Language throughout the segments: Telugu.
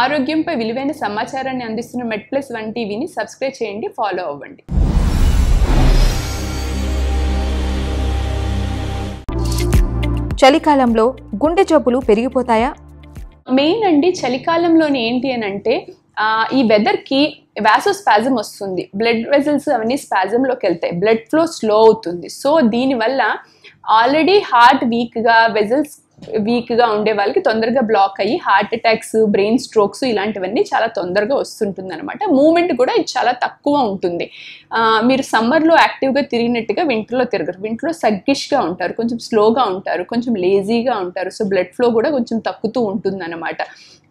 ఆరోగ్యంపై విలువైన సమాచారాన్ని అందిస్తున్న మెడ్ ప్లస్ వన్ టీవీని సబ్స్క్రైబ్ చేయండి ఫాలో అవ్వండి. చలికాలంలో గుండె జబ్బులు పెరిగిపోతాయా? మెయిన్ అండి చలికాలంలోని ఏంటి అని అంటే ఈ వెదర్కి వ్యాసోస్పాజం వస్తుంది. బ్లడ్ వెజల్స్ అవన్నీ స్పాజంలోకి వెళ్తాయి. బ్లడ్ ఫ్లో స్లో అవుతుంది. సో దీనివల్ల ఆల్రెడీ హార్ట్ వీక్గా వెజల్స్ వీక్గా ఉండే వాళ్ళకి తొందరగా బ్లాక్ అయ్యి హార్ట్ అటాక్స్ బ్రెయిన్ స్ట్రోక్స్ ఇలాంటివన్నీ చాలా తొందరగా వస్తుంటుంది అనమాట మూమెంట్ కూడా ఇది చాలా తక్కువ ఉంటుంది. మీరు సమ్మర్లో యాక్టివ్గా తిరిగినట్టుగా వింటర్లో తిరగరు. వింటర్లో సగ్గిష్గా ఉంటారు. కొంచెం స్లోగా ఉంటారు. కొంచెం లేజీగా ఉంటారు. సో బ్లడ్ ఫ్లో కూడా కొంచెం తక్కుతూ ఉంటుంది అనమాట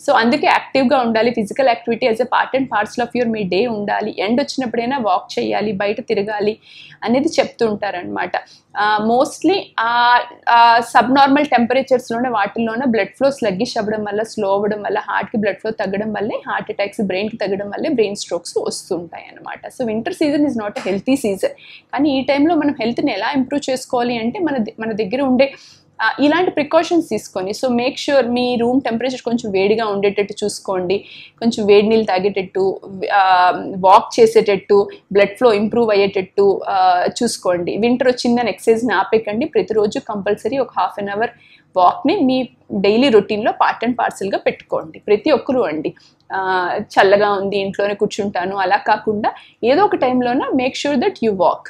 సో అందుకే యాక్టివ్గా ఉండాలి physical activity as a part and పార్ట్స్లో of your మీ డే ఉండాలి. ఎండ్ వచ్చినప్పుడైనా వాక్ చేయాలి బయట తిరగాలి అనేది చెప్తూ ఉంటారనమాట మోస్ట్లీ సబ్ నార్మల్ టెంపరేచర్స్లోనే వాటిల్లోనే బ్లడ్ ఫ్లో స్లగ్గిష్ అవ్వడం వల్ల స్లో అవ్వడం వల్ల హార్ట్కి బ్లడ్ ఫ్లో తగ్గడం వల్లే హార్ట్ అటాక్స్ బ్రెయిన్కి తగ్గడం వల్లే బ్రెయిన్ స్ట్రోక్స్ వస్తుంటాయి అనమాట so winter season is not a healthy season కానీ ఈ టైంలో మనం హెల్త్ని ఎలా ఇంప్రూవ్ చేసుకోవాలి అంటే మన ద- మన దగ్గర ఉండే ఇలాంటి ప్రికాషన్స్ తీసుకొని సో మేక్ ష్యూర్ మీ రూమ్ టెంపరేచర్ కొంచెం వేడిగా ఉండేటట్టు చూసుకోండి. కొంచెం వేడి నీళ్ళు తాగేటట్టు వాక్ చేసేటట్టు బ్లడ్ ఫ్లో ఇంప్రూవ్ అయ్యేటట్టు చూసుకోండి. వింటర్ వచ్చిందని ఎక్సర్సైజ్ని ఆపేకండి ప్రతిరోజు కంపల్సరీ ఒక హాఫ్ అన్ అవర్ వాక్ని మీ డైలీ రొటీన్లో పార్ట్ అండ్ పార్సల్గా పెట్టుకోండి. ప్రతి ఒక్కరూ అండి. చల్లగా ఉంది ఇంట్లోనే కూర్చుంటాను అలా కాకుండా ఏదో ఒక టైంలోన make sure that you walk